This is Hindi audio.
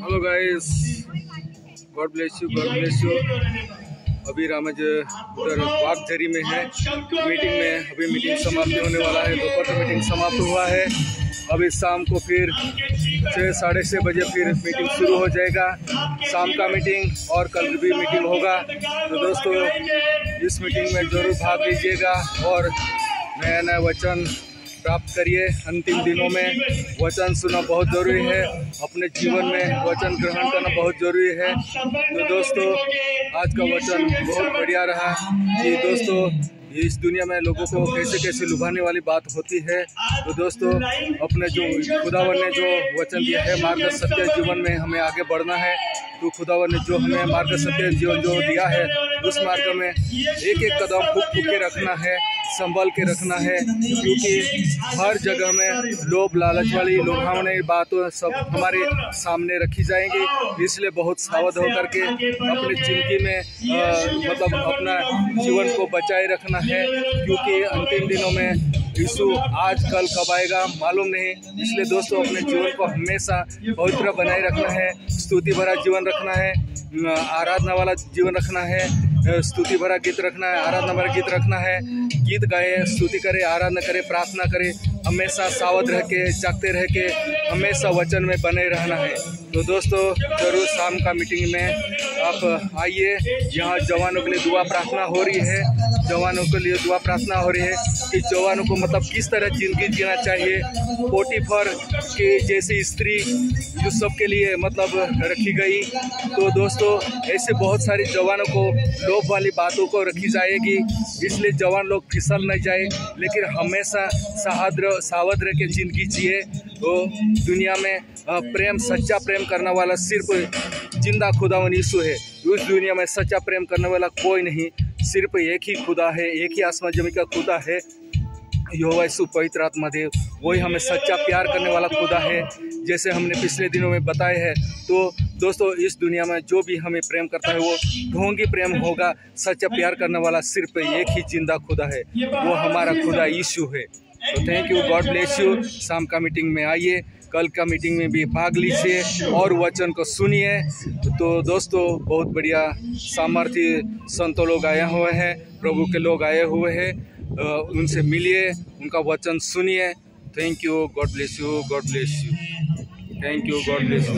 Hello guys God bless you God bless you अभी रामज, उधर वागझरी में है। मीटिंग में, अभी मीटिंग समाप्त होने वाला है। दोपहर का मीटिंग समाप्त हुआ है। अभी शाम को फिर छः साढ़े छः बजे फिर मीटिंग शुरू हो जाएगा। शाम का मीटिंग और कल भी मीटिंग होगा। तो दोस्तों, इस मीटिंग में ज़रूर भाग लीजिएगा। और नया नया वचन प्राप्त करिए। अंतिम दिनों में वचन सुनना बहुत ज़रूरी है। अपने जीवन में वचन ग्रहण करना बहुत ज़रूरी है। तो दोस्तों, आज का वचन बहुत बढ़िया रहा। कि दोस्तों, इस दुनिया में लोगों को कैसे कैसे लुभाने वाली बात होती है। तो दोस्तों, अपने जो खुदावर ने जो वचन दिया है मार्ग सत्य जीवन में हमें आगे बढ़ना है। तो खुदावर ने जो हमें मार्ग सत्य जीवन जो दिया है, उस मार्ग में एक एक कदम फूक फूक के रखना है। संभल के रखना है क्योंकि हर जगह में लोभ लालच वाली लुभावने बातों सब हमारे सामने रखी जाएँगी। इसलिए बहुत सावध होकर के अपनी ज़िंदगी में आ, मतलब अपना जीवन को बचाए रखना है क्योंकि अंतिम दिनों में यीशु आज कल कब आएगा मालूम नहीं। इसलिए दोस्तों अपने जीवन को हमेशा पवित्र बनाए रखना है स्तुति भरा जीवन रखना है आराधना वाला जीवन रखना है स्तुति भरा गीत रखना है, आराधना भरा गीत रखना है। गीत गाए, स्तुति करे, आराधना करे, प्रार्थना करे, हमेशा सावध रह के, जागते रह के, हमेशा वचन में बने रहना है। तो दोस्तों, ज़रूर शाम का मीटिंग में आप आइए। यहाँ जवानों के लिए दुआ प्रार्थना हो रही है। जवानों के लिए दुआ प्रार्थना हो रही है कि जवानों को मतलब किस तरह ज़िंदगी जीना चाहिए। पोटीफर के जैसी स्त्री जो सबके लिए मतलब रखी गई। तो दोस्तों, ऐसे बहुत सारे जवानों को लोभ वाली बातों को रखी जाएगी। इसलिए जवान लोग फिसल नहीं जाए, लेकिन हमेशा साहद्र सावध रह के ज़िंदगी जिए। तो दुनिया में प्रेम, सच्चा प्रेम करने वाला सिर्फ़ ज़िंदा खुदावन यीशु है। उस दुनिया में सच्चा प्रेम करने वाला कोई नहीं। सिर्फ़ एक ही खुदा है, एक ही आसमान जमी का खुदा है। यहोवा पवित्र आत्मा देव वही हमें सच्चा प्यार करने वाला खुदा है, जैसे हमने पिछले दिनों में बताया है। तो दोस्तों, इस दुनिया में जो भी हमें प्रेम करता है, वो ढोंगी प्रेम होगा। सच्चा प्यार करने वाला सिर्फ़ एक ही ज़िंदा खुदा है। वो हमारा खुदा यीशु है। तो thank you God bless you शाम का मीटिंग में आइए। कल का मीटिंग में भी भाग लीजिए और वचन को सुनिए। तो दोस्तों, बहुत बढ़िया सामर्थ्य संतों लोग आए हुए हैं, प्रभु के लोग आए हुए हैं। उनसे मिलिए, उनका वचन सुनिए। Thank you God bless you God bless you thank you God bless you